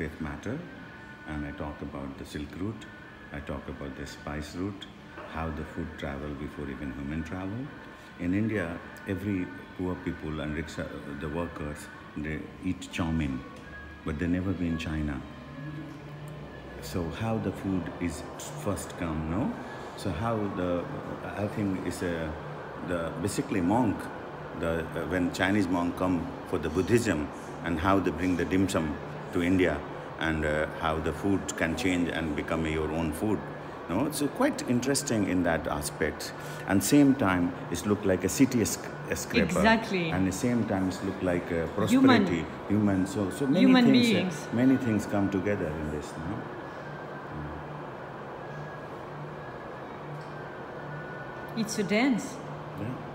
interfaith matter, and I talk about the Silk Route. I talk about the spice route, how the food travel before even human travel. In India, every poor people and rickshaw, the workers, they eat chow mein, but they never been in China. So how the food is first come, no? So how the I think is a the basically monk, the uh, when Chinese monk come for the Buddhism and how they bring the dim sum to India and uh, how the food can change and become your own food. No, so quite interesting in that aspect. And same time, it look like a city scraper. Exactly. And the same time, it look like a prosperity, human. human. So so many human things. uh, many things come together in this. No? It's a dance. Yeah.